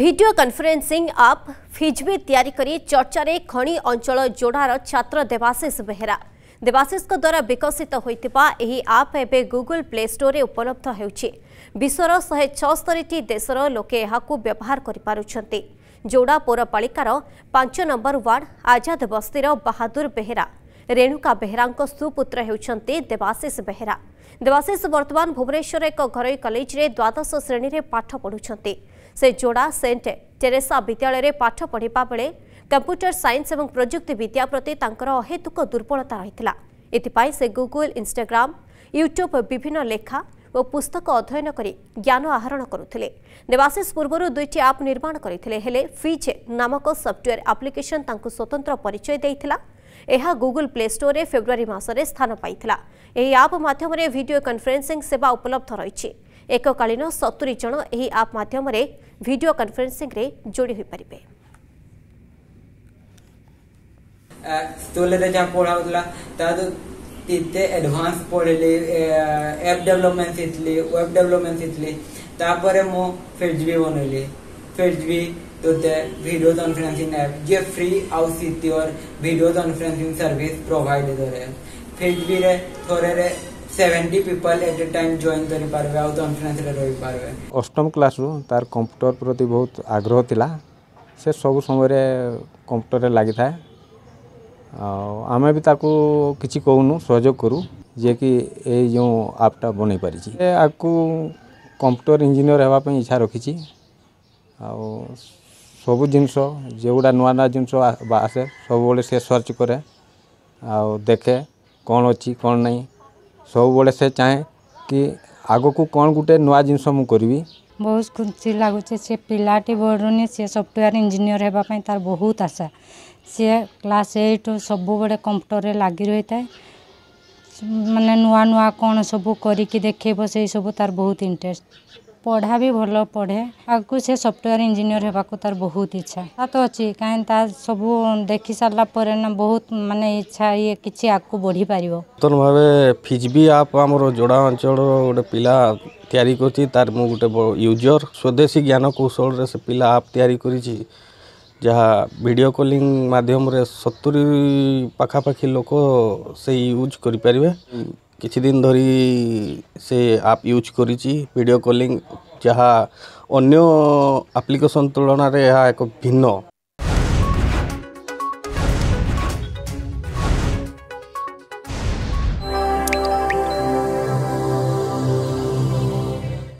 video conferencing app ଫିଜ୍ବି ତିଆରି କରି ଚର୍ଚ୍ଚାରେ ଖଣି ଅଞ୍ଚଳ ଯୋଡ଼ାର ଛାତ୍ର ଦେବାଶିଷ ବେହେରା ଦେବାଶିଷଙ୍କ ଦ୍ୱାରା ବିକଶିତ ହୋଇଥିବା ଏହି ଆପ୍ ଏବେ ଗୁଗୁଲ ପ୍ଲେ ଷ୍ଟୋରରେ ଉପଲବ୍ଧ ହେଉଛି ବିଶ୍ୱର ଶହେ ଛଅସ୍ତରୀଟି ଦେଶର ଲୋକେ ଏହାକୁ ବ୍ୟବହାର କରିପାରୁଛନ୍ତି ଯୋଡ଼ା ପୌରପାଳିକାର ପାଞ୍ଚ ନମ୍ବର ୱାର୍ଡ ଆଜାଦ ବସ୍ତିର ବାହାଦୁର ବେହେରା ରେଣୁକା ବେହେରାଙ୍କ ସୁପୁତ୍ର ହେଉଛନ୍ତି ଦେବାଶିଷ ବେହେରା ଦେବାଶିଷ ବର୍ତ୍ତମାନ ଭୁବନେଶ୍ୱର ଏକ ଘରୋଇ କଲେଜରେ ଦ୍ୱାଦଶ ଶ୍ରେଣୀରେ ପାଠ ପଢ଼ୁଛନ୍ତି ସେ ଯୋଡ଼ା ସେଣ୍ଟ ଟେରେସା ବିଦ୍ୟାଳୟରେ ପାଠ ପଢ଼ିବା ବେଳେ କମ୍ପ୍ୟୁଟର ସାଇନ୍ସ ଏବଂ ପ୍ରଯୁକ୍ତି ବିଦ୍ୟା ପ୍ରତି ତାଙ୍କର ଅହେତୁକ ଦୁର୍ବଳତା ରହିଥିଲା ଏଥିପାଇଁ ସେ ଗୁଗୁଲ ଇନ୍ଷ୍ଟାଗ୍ରାମ ୟୁଟ୍ୟୁବ୍ ବିଭିନ୍ନ ଲେଖା ଓ ପୁସ୍ତକ ଅଧ୍ୟୟନ କରି ଜ୍ଞାନ ଆହରଣ କରୁଥିଲେ ଦେବାଶିଷ ପୂର୍ବରୁ ଦୁଇଟି ଆପ୍ ନିର୍ମାଣ କରିଥିଲେ ହେଲେ ଫିଜ୍ ନାମକ ସଫ୍ଟୱେୟାର ଆପ୍ଲିକେସନ୍ ତାଙ୍କୁ ସ୍ୱତନ୍ତ୍ର ପରିଚୟ ଦେଇଥିଲା ଏହା ଗୁଗୁଲ ପ୍ଲେ ଷ୍ଟୋରରେ ଫେବୃଆରୀ ମାସରେ ସ୍ଥାନ ପାଇଥିଲା ଏହି ଆପ୍ ମାଧ୍ୟମରେ ଭିଡ଼ିଓ କନ୍ଫରେନ୍ସିଂ ସେବା ଉପଲବ୍ଧ ରହିଛି ଏକକାଳୀନ ସତୁରି ଜଣ ଏହି ଆପ୍ ମାଧ୍ୟମରେ ଭିଡ଼ିଓ କନଫରେନ୍ସିଂରେ ଯୋଡ଼ି ହୋଇପାରିବେ ସ୍କୁଲରେ ଯାହା एप डेव्हलपमेंट शिकली वेब डेव्हलपमेंट शिकली मु फेज बी बनवली फेज बी तो ते व्हिडिओ कॉन्फरन्सिंग जे फ्री आउ सिटीवर व्हिडिओ कॉन्फरन्सिंग सर्व्हिस प्रोव्हाइड करे फेज थोडे अष्टम क्लास रु तार कंप्यूटर प्रति बहुत आग्रह थिला से सब समय रे कंप्यूटर रे था आमे भी ताकु किछि सहयोग करू जे कि ये जो आपटा बन पारि छी कंप्यूटर इंजीनियर हेबा इच्छा रखी आ सब जिनस जोगुड़ा नुआ नुआ जिनस आसे सब सर्च करे आ देखे कौन अच्छी कौन नहीं सब से चाहे कि आग को कौन गोटे नुआ जिनस करी बहुत खुशी लगुचे से पिलाटी बढ़ुनि सी सफ्टवेयर इंजीनियर होगा तार बहुत आशा सी क्लास एट सब बड़े कंप्यूटर में लग रही था मानने नुआ नुआ कौन सब कर देख से सब तार बहुत इंटरेस्ट ପଢ଼ା ବି ଭଲ ପଢ଼େ ଆଗକୁ ସେ ସଫ୍ଟୱେୟାର ଇଞ୍ଜିନିୟର ହେବାକୁ ତାର ବହୁତ ଇଚ୍ଛା ତା ତ ଅଛି କାହିଁକି ତା ସବୁ ଦେଖି ସାରିଲା ପରେ ନା ବହୁତ ମାନେ ଇଚ୍ଛା ଇଏ କିଛି ଆଗକୁ ବଢ଼ିପାରିବ ନୂତନ ଭାବେ ଫିଜବି ଆପ୍ ଆମର ଯୋଡ଼ା ଅଞ୍ଚଳର ଗୋଟେ ପିଲା ତିଆରି କରିଛି ତାର ମୁଁ ଗୋଟେ ୟୁଜର ସ୍ୱଦେଶୀ ଜ୍ଞାନ କୌଶଳରେ ସେ ପିଲା ଆପ୍ ତିଆରି କରିଛି ଯାହା ଭିଡ଼ିଓ କଲିଂ ମାଧ୍ୟମରେ ସତୁରି ପାଖାପାଖି ଲୋକ ସେଇ ୟୁଜ୍ କରିପାରିବେ কিছুদিন ধরি ସେ ଆପ୍ ୟୁଜ୍ କରିଛି ଭିଡ଼ିଓ କଲିଂ ଯାହା ଅନ୍ୟ ଆପ୍ଲିକେସନ୍ ତୁଳନାରେ ଏହା ଏକ ଭିନ୍ନ